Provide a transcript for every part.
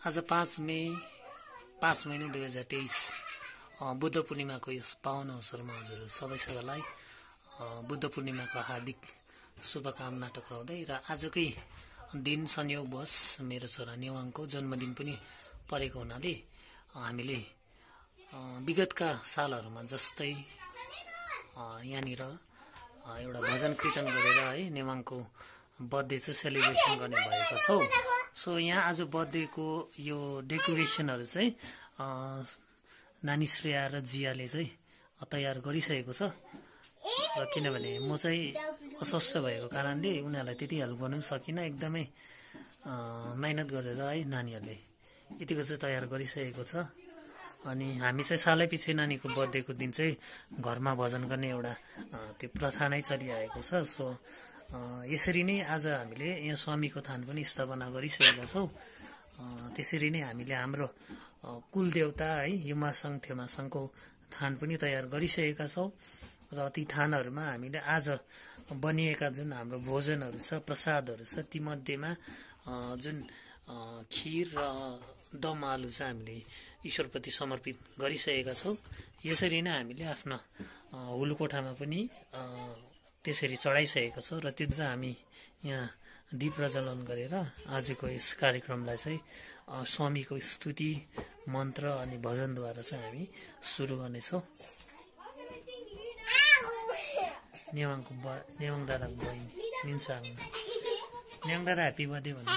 आज पाँच मे पाँच महिना दुई हजार तेइस बुद्ध पूर्णिमाको यस पावन अवसरमा हजुर सबै सबैलाई बुद्ध पूर्णिमाको हार्दिक शुभकामना टक्राउँदै र आजकै दिन संयोगवश मेरो छोरा नेवाङको जन्मदिन पनि परेको हुनाले हामीले विगतका सालहरूमा जस्तै यहाँनिर एउटा भजन कीर्तन गरेर है नेवाङको बर्थडे चाहिँ सेलिब्रेसन गर्ने भएको छौँ। सो यहाँ आज बर्थडेको यो डेकोरेसनहरू चाहिँ नानी श्रेया र जियाले चाहिँ तयार गरिसकेको छ। र किनभने म चाहिँ अस्वस्थ भएको कारणले उनीहरूलाई त्यति हेल्प गर्नु पनि सकिनँ। एकदमै मेहनत गरेर है नानीहरूले यतिको चाहिँ तयार गरिसकेको छ। अनि हामी चाहिँ सालै पछि नानीको बर्थडेको दिन चाहिँ घरमा भजन गर्ने एउटा त्यो प्रथा नै चलिआएको छ। सो यसरी नै आज हामीले यहाँ स्वामीको थान पनि स्थापना गरिसकेका छौँ। त्यसरी नै हामीले हाम्रो कुलदेवता है युमासङ थेमासङको थान पनि तयार गरिसकेका छौँ। र ती थानहरूमा हामीले आज बनिएका जुन हाम्रो भोजनहरू छ प्रसादहरू छ तीमध्येमा जुन खिर र दम आलु चाहिँ हामीले ईश्वरप्रति समर्पित गरिसकेका छौँ। यसरी नै हामीले आफ्नो हुलकोठामा पनि त्यसरी चढाइसकेका छौँ र त्यो चाहिँ हामी यहाँ दीप प्रज्वलन गरेर आजको यस कार्यक्रमलाई चाहिँ स्वामीको स्तुति मन्त्र अनि भजनद्वारा चाहिँ हामी सुरु गर्नेछौँ। नेवाङको ब नेवाङ दादाको बहिनी निन्साङ नेवाङ दादा ह्याप्पी बर्थडे भन्नु।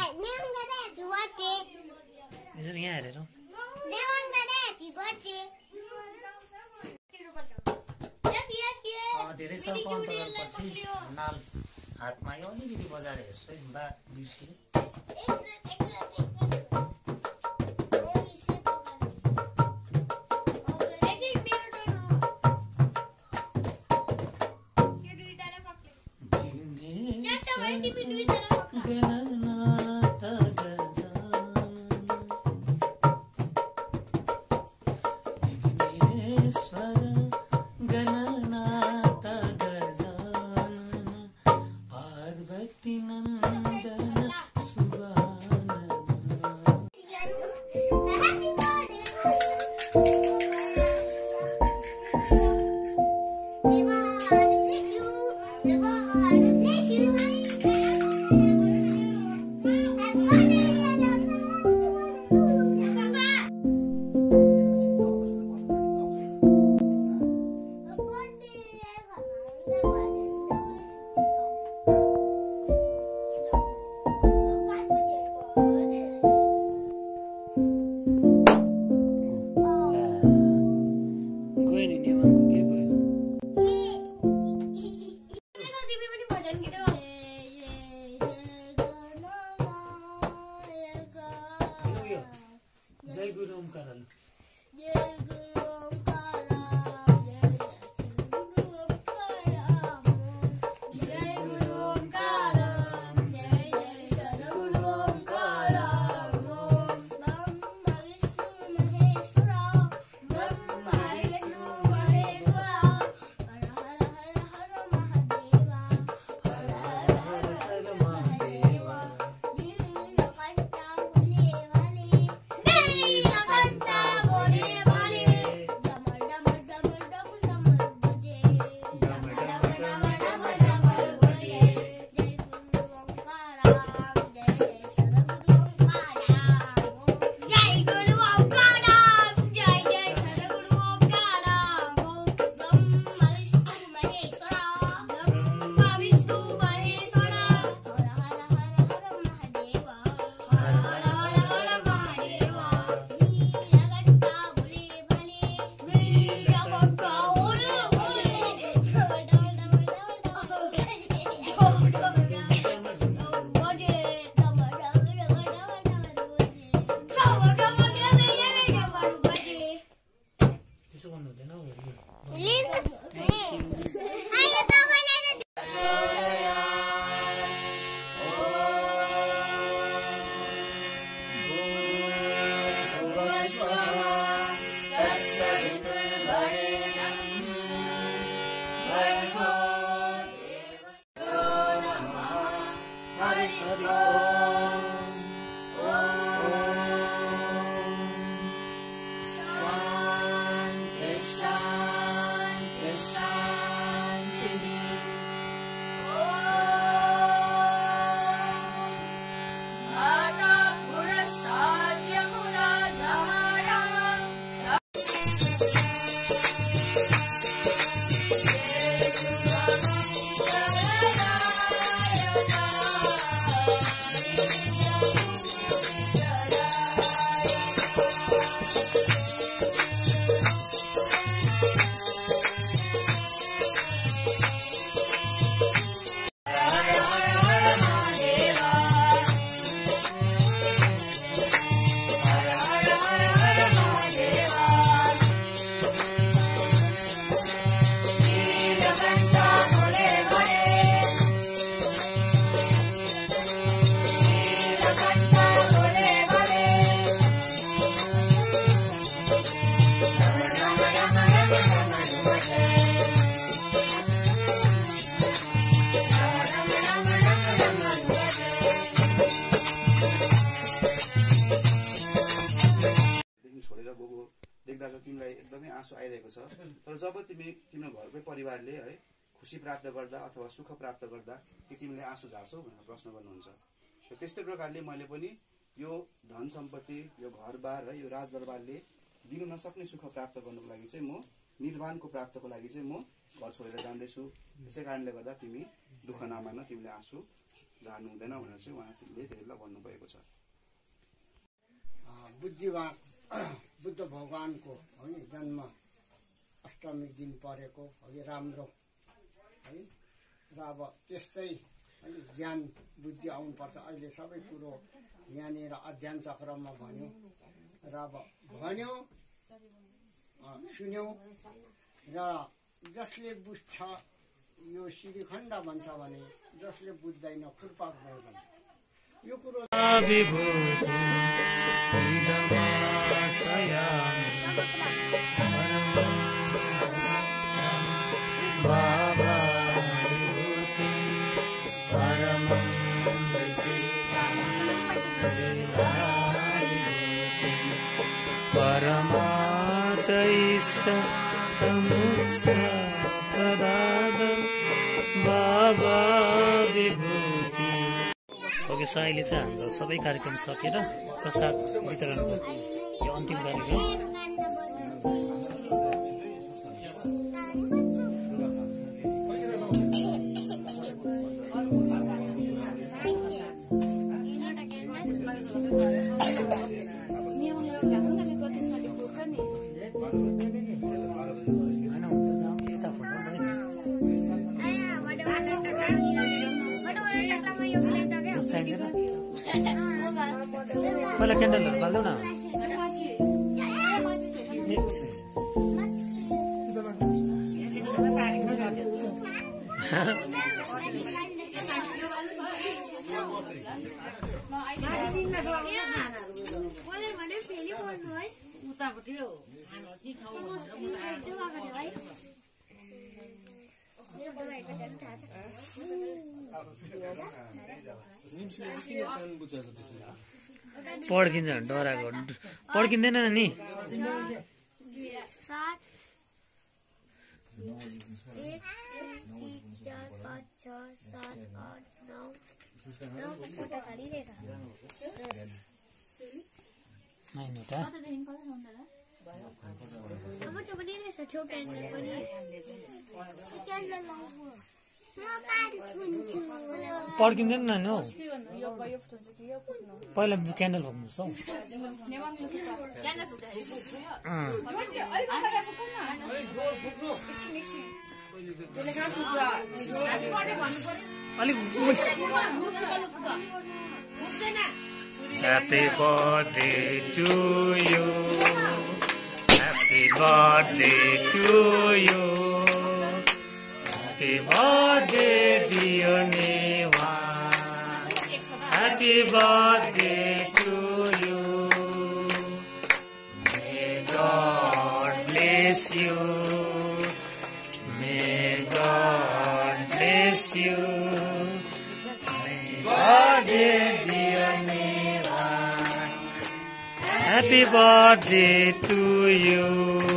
यसरी यहाँ हेरेर हौ। अँ, धेरै सर्प अन्तरालपछि नाल हातमा यो अलिकति बजाएर हेर्छु है बा बिर्सिएँ छ। तर जब तिमी तिम्रो घरकै परिवारले है खुसी प्राप्त गर्दा अथवा सुख प्राप्त गर्दा के तिमीले आँसु झार्छौ भनेर प्रश्न गर्नुहुन्छ। र त्यस्तै प्रकारले मैले पनि यो धन सम्पत्ति यो घरबार है यो राजदरबारले दिनु नसक्ने सुख प्राप्त गर्नुको लागि चाहिँ म निर्वाणको प्राप्तको लागि चाहिँ म घर छोडेर जाँदैछु। त्यसै कारणले गर्दा तिमी दुःख नमान तिमीले आँसु झार्नु हुँदैन भनेर चाहिँ उहाँले त्यसलाई भन्नुभएको छ। बुद्धिवान बुद्ध भगवानको है जन्म अष्टमी दिन परेको है राम्रो है? र अब त्यस्तै है ज्ञान बुद्धि आउनुपर्छ। अहिले सबै कुरो यहाँनिर अध्ययन चक्रमा भन्यो। र अब भन्यो सुन्यौँ। र जसले बुझ्छ यो श्रीखण्ड भन्छ भने जसले बुझ्दैन खुर्पाक भयो भने। यो कुरो ओके सो अहिले चाहिँ हाम्रो सबै कार्यक्रम सकेर प्रसाद वितरणको यो अन्तिम कार्यक्रम। पड्किन्छ डराएको पड्किँदैन नि। अब त्यो पनि रहेछ पड्किँदैन नानी हौ पहिला क्यान्डल फुक्नुहोस् हौ। अलिक Happy birthday to you. Happy birthday to you. Happy birthday, dear Neva. Happy birthday to you. May God bless you. May God bless you. May God dear Neva. Happy birthday to you.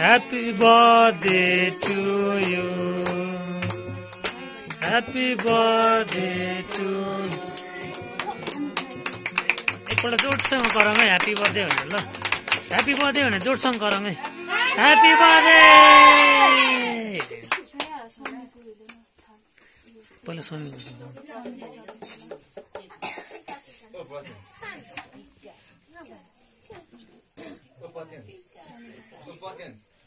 Happy birthday to you. Happy birthday to you. एकपल्ट जोडसँग गरौँ है happy birthday भनेर ल। Happy birthday भनेर जोडसँग गरौँ है। ह्याप्पी बर्थडे पहिला स्वामी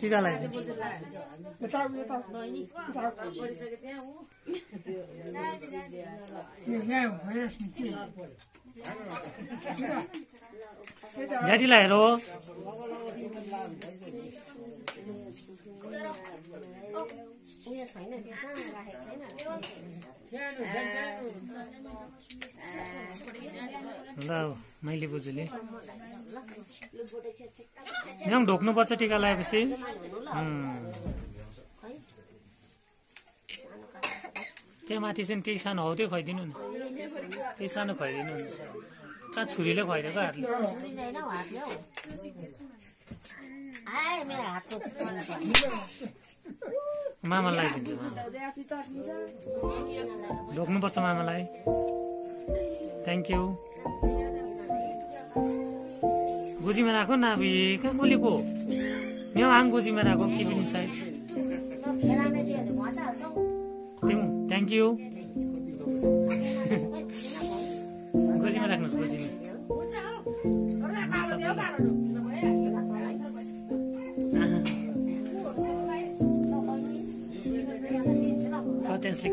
टिका लगाइदिनु ड्याडीलाई हेर हो उयो छैन त्यो सानो राखेको छैन ल मैले बुझुले यहाँ ढोक्नुपर्छ टिका लगाएपछि. त्यहाँ माथि चाहिँ त्यही सानो हौ त्यो खुवाइदिनु नि। त्यही सानो खुवाइदिनु कहाँ छुरीले खुवाइदिएको हातले? मामा लगाइदिन्छु ढोक्नुपर्छ मामालाई थ्याङ्क यू गोजीमा राखो न अब ए, कहाँ गोलीको? यहाँ आङ गोजीमा राखो के पनि सायद थ्याङ्क यू गोजीमा राख्नुहोस् गोजीमा।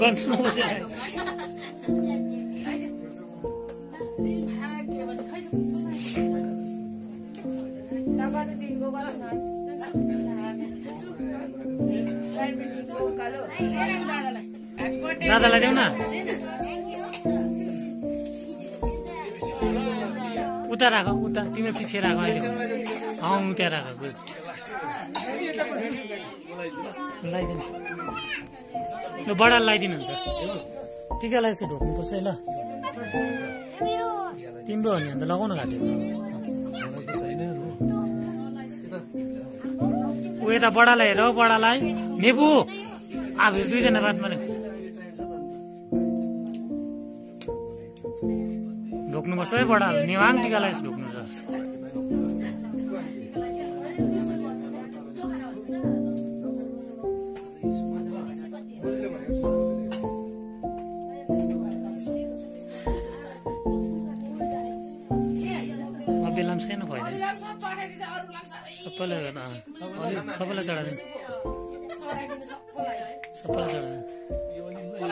बोजूलाई दादालाई देऊ न। उता राख उता। तिमी पछि राख अहिले। अँ उता राख गुड। लगाइदिनु ल बडा लगाइदिनुहुन्छ टिका लगाएपछि ढोक्नुपर्छ है ल। तिम्रो हो नि अन्त लगाउन घाँटेको ऊ यता बडालाई हेर बडालाई। नेबु अब दुईजना बात मारे ढोक्नुपर्छ है बडा नेवाङ टिका लगाएपछि ढोक्नु सबैलाई चढाइदिनु सबैलाई चढाइदिनु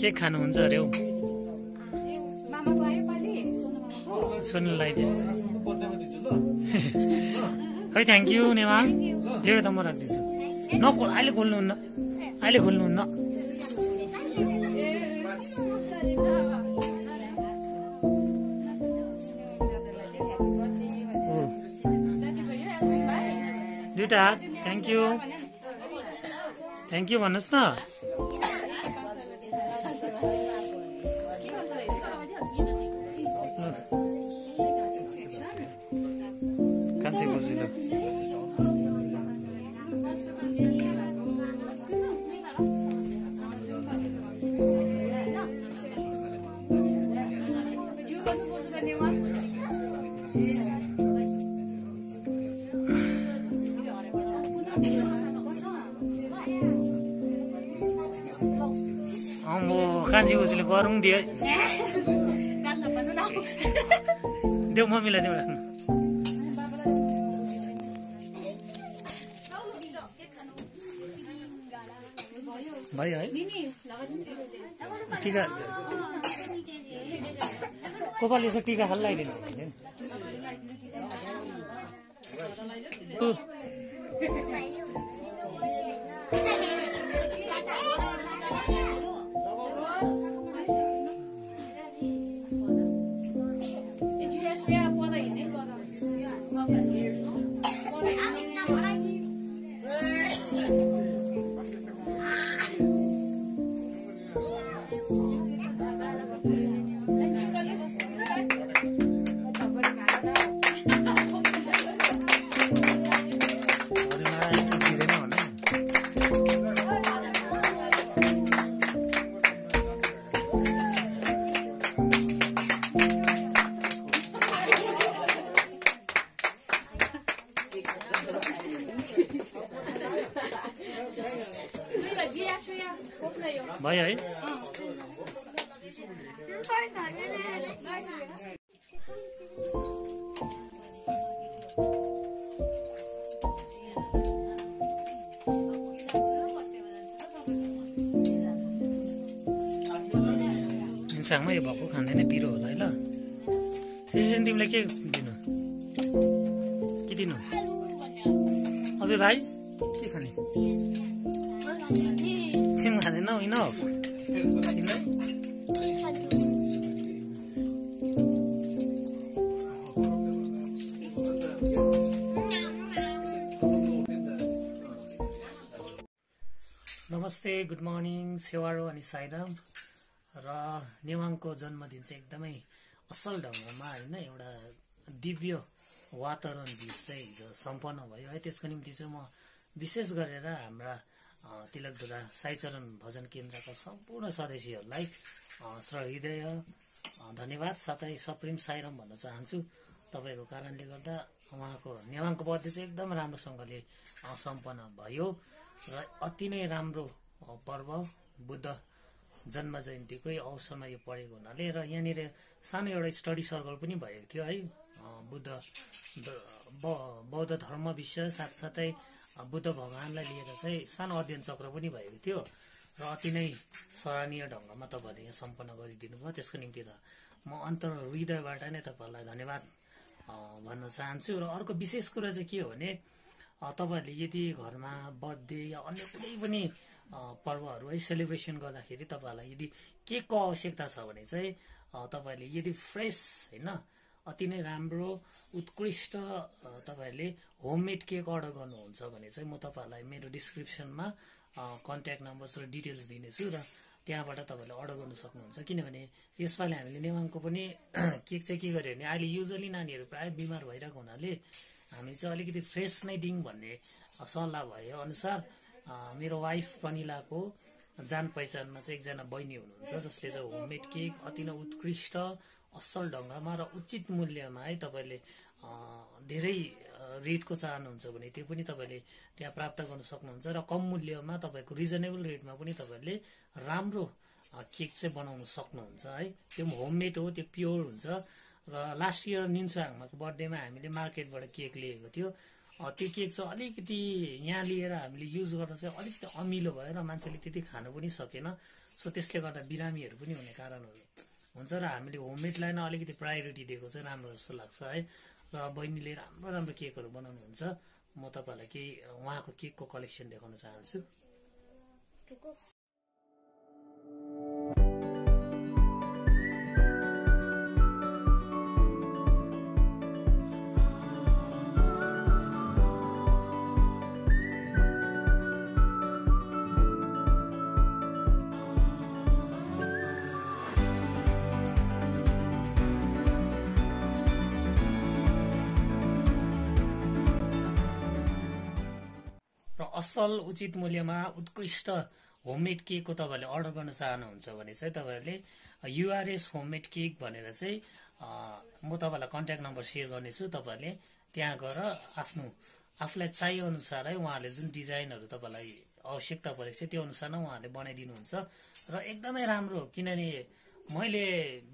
के खानुहुन्छ अरे हौ? सोनु लगाइदियो खै थ्याङ्क यू नेवाङ यो त म राखिदिन्छु। नखोल अहिले खोल्नुहुन्न अहिले खोल्नुहुन्न। दुइटा हात थ्याङ्क यू थ्याङ्क यू भन्नुहोस् न गरौँ दिए देऊ मम्मीलाई देऊ राख्नु। भयो है। टिका गोपालले यसो टिका खाल लगाइदिनु भयो है। साङमा यो भएको खाँदैन पिरो होला है ल। सिसिन तिमीलाई के दिनु? के दिनु? अबे भाइ। खाँदैनौ होइन तिमीलाई नमस्ते गुड मर्निङ सेवारो अनि साइराम। र नेवाङको जन्मदिन चाहिँ एकदमै असल ढङ्गमा होइन एउटा दिव्य वातावरण बिच चाहिँ हिजो सम्पन्न भयो है। त्यसको निम्ति चाहिँ म विशेष गरेर हाम्रा तिलकधुरा साईचरण भजन केन्द्रका सम्पूर्ण सदस्यहरूलाई सहृदय धन्यवाद। साथै सप्रिम साइरम भन्न चाहन्छु। तपाईँको कारणले गर्दा उहाँको नेवाङको बर्थडे चाहिँ एकदम राम्रोसँगले सम्पन्न भयो र अति नै राम्रो पर्व बुद्ध जन्म जयन्तीकै अवसरमा यो परेको हुनाले र यहाँनिर सानो एउटा स्टडी सर्कल पनि भएको थियो है। बुद्ध बौद्ध धर्म विषय साथसाथै बुद्ध भगवान्लाई लिएर चाहिँ सानो अध्ययन चक्र पनि भएको थियो। र अति नै सराहनीय ढङ्गमा तपाईँहरूले यहाँ सम्पन्न गरिदिनु भयो त्यसको निम्ति त म अन्तर हृदयबाट नै तपाईँहरूलाई धन्यवाद भन्न चाहन्छु। र अर्को विशेष कुरा चाहिँ के हो भने तपाईँहरूले यदि घरमा बर्थडे या अन्य कुनै पनि पर्वहरू है सेलिब्रेसन गर्दाखेरि तपाईँहरूलाई यदि केकको आवश्यकता छ भने चाहिँ तपाईँहरूले यदि फ्रेस होइन अति नै राम्रो उत्कृष्ट तपाईँहरूले होममेड केक अर्डर गर्नुहुन्छ भने चाहिँ म तपाईँहरूलाई मेरो डिस्क्रिप्सनमा कन्ट्याक्ट नम्बर्स र डिटेल्स दिनेछु र त्यहाँबाट तपाईँहरूले अर्डर गर्नु सक्नुहुन्छ। किनभने यसपालि हामीले नेवाङको पनि केक चाहिँ के गर्यो भने अहिले युजली नानीहरू प्रायः बिमार भइरहेको हुनाले हामी चाहिँ अलिकति फ्रेस नै दिउँ भन्ने सल्लाह भयो अनुसार मेरो वाइफ प्रनिलाको जान पहिचानमा चाहिँ एकजना बहिनी हुनुहुन्छ जसले चाहिँ होममेड केक अति नै उत्कृष्ट असल ढङ्गमा र उचित मूल्यमा है तपाईँले धेरै रेटको चाहनुहुन्छ भने त्यो पनि तपाईँले त्यहाँ प्राप्त गर्न सक्नुहुन्छ र कम मूल्यमा तपाईँको रिजनेबल रेटमा पनि तपाईँहरूले राम्रो केक चाहिँ बनाउन सक्नुहुन्छ है। त्यो पनि होममेड हो त्यो प्योर हुन्छ र लास्ट इयर निन्सु आङमाको बर्थडेमा हामीले मार्केटबाट केक लिएको थियो। त्यो केक चाहिँ अलिकति यहाँ लिएर हामीले युज गर्दा चाहिँ अलिकति अमिलो भयो र मान्छेले त्यति खानु पनि सकेन। सो त्यसले गर्दा बिरामीहरू पनि हुने कारणहरू हुन्छ र हामीले होममेडलाई नै अलिकति प्रायोरिटी दिएको चाहिँ राम्रो जस्तो लाग्छ है। र बहिनीले राम्रो राम्रो केकहरू बनाउनुहुन्छ म तपाईँहरूलाई केही उहाँको केकको कलेक्सन देखाउन चाहन्छु। असल उचित मूल्यमा उत्कृष्ट होममेड केकको तपाईँहरूले अर्डर गर्न चाहनुहुन्छ भने चाहिँ तपाईँहरूले युआरएस होममेड केक भनेर चाहिँ म तपाईँलाई कन्ट्याक्ट नम्बर सेयर गर्नेछु। तपाईँहरूले त्यहाँ गएर आफ्नो आफूलाई चाहिए अनुसारै उहाँहरूले जुन डिजाइनहरू तपाईँलाई आवश्यकता परेको छ त्यो अनुसार नै उहाँहरूले बनाइदिनुहुन्छ। र एकदमै राम्रो किनभने मैले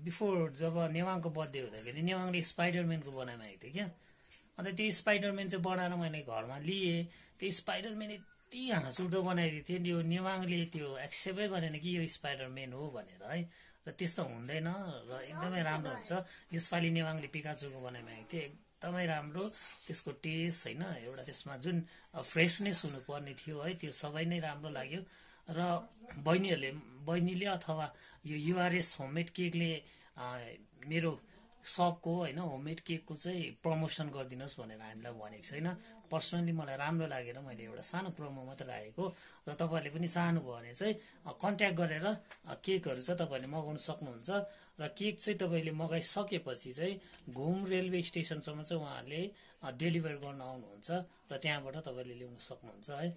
बिफोर जब नेवाङको बर्थडे हुँदाखेरि नेवाङले स्पाइडरम्यानको बनाइमागेको थिएँ क्या। अन्त त्यो स्पाइडरम्यान चाहिँ बनाएर मैले घरमा लिएँ। त्यो स्पाइडरम्यान यति हाँसउठ्दो बनाइदिएको नि यो नेवाङले त्यो एक्सेप्टै गरेन कि यो स्पाइडरम्यान हो भनेर है। र त्यस्तो हुँदैन र एकदमै राम्रो हुन्छ। यसपालि नेवाङले पिकाचुको बनाइमागेको थियो। एकदमै राम्रो। त्यसको टेस्ट होइन एउटा त्यसमा जुन फ्रेसनेस हुनुपर्ने थियो है त्यो सबै नै राम्रो लाग्यो। र बहिनीहरूले बहिनीले अथवा यो युआरएस होममेड केकले मेरो सपको होइन होममेड केकको चाहिँ प्रमोसन गरिदिनुहोस् भनेर हामीलाई भनेको छैन पर्सनली मलाई राम्रो लागेर मैले एउटा सानो प्रोमो मात्रै राखेको। र तपाईँहरूले पनि चाहनुभयो भने चाहिँ कन्ट्याक्ट गरेर केकहरू चाहिँ तपाईँहरूले मगाउन सक्नुहुन्छ। र केक चाहिँ तपाईँले मगाइसकेपछि चाहिँ घुम रेलवे स्टेसनसम्म चाहिँ उहाँहरूले डेलिभर गर्न आउनुहुन्छ र त्यहाँबाट तपाईँले ल्याउन सक्नुहुन्छ है।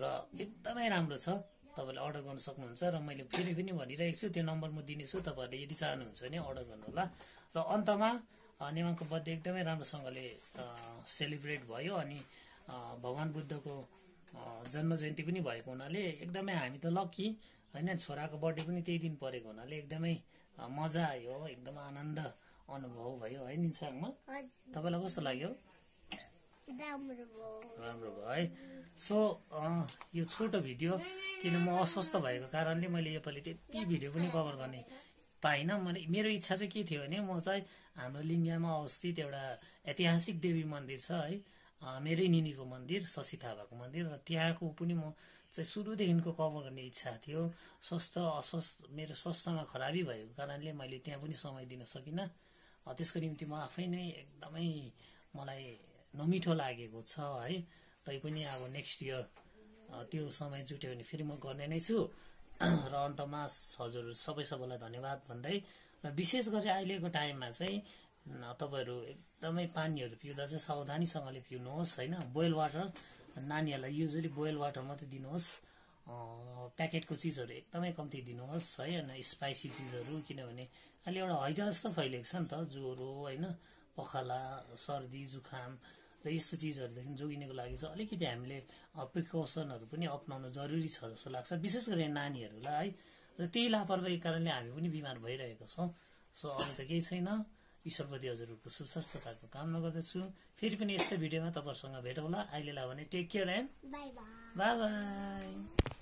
र एकदमै राम्रो छ तपाईँले अर्डर गर्न सक्नुहुन्छ। र मैले फेरि पनि भनिरहेको छु त्यो नम्बर म दिनेछु। तपाईँहरूले यदि चाहनुहुन्छ भने अर्डर गर्नुहोला। र अन्तमा नेवाङको बर्थडे एकदमै राम्रोसँगले सेलिब्रेट भयो अनि भगवान् बुद्धको जन्म जयन्ती पनि भएको हुनाले एकदमै हामी त लक्की होइन? छोराको बर्थडे पनि त्यही दिन परेको हुनाले एकदमै मजा आयो एकदम आनन्द अनुभव भयो है निसाङमा तपाईँलाई कस्तो लाग्यो? राम्रो भयो। है? सो यो छोटो भिडियो किन म अस्वस्थ भएको कारणले मैले योपालि त्यति भिडियो पनि कभर गर्ने पाइनँ। मैले मेरो इच्छा चाहिँ के थियो भने म चाहिँ हाम्रो लिङ्गियामा अवस्थित एउटा ऐतिहासिक देवी मन्दिर छ है। मेरै निनीको मन्दिर शशि थापाको मन्दिर र त्यहाँको पनि म चाहिँ सुरुदेखिको कभर गर्ने इच्छा थियो। स्वास्थ्य अस्वस्थ मेरो स्वास्थ्यमा खराबी भएको कारणले मैले त्यहाँ पनि समय दिन सकिनँ। त्यसको निम्ति म आफै नै एकदमै मलाई नमिठो लागेको छ है। तैपनि अब नेक्स्ट इयर त्यो समय जुट्यो भने फेरि म गर्ने नै छु। र अन्तमा हजुर सबै सबैलाई धन्यवाद भन्दै र विशेष गरी अहिलेको टाइममा चाहिँ तपाईँहरू एकदमै पानीहरू पिउँदा चाहिँ सावधानीसँगले पिउनुहोस् होइन? बोइल वाटर नानीहरूलाई युजली बोइल वाटर मात्रै दिनुहोस् प्याकेटको चिजहरू एकदमै कम्ती दिनुहोस् है? होइन स्पाइसी चिजहरू किनभने अहिले एउटा हैजा जस्तो फैलिएको छ नि त ज्वरो होइन? पखाला सर्दी जुखाम र यस्तो चिजहरूदेखि जोगिनको लागि चाहिँ अलिकति हामीले प्रिकसनहरू पनि अप्नाउन जरुरी छ जस्तो लाग्छ विशेष गरी नानीहरूलाई है। र त्यही लापरवाही कारणले हामी पनि बिमार भइरहेका छौँ। सो अरू त केही छैन। ईश्वरपति हजुरहरूको सुस्वास्थ्यताको कामना गर्दछु। फेरि पनि यस्तै भिडियोमा तपाईँहरूसँग भेटौँला। अहिलेलाई भने take care and bye bye.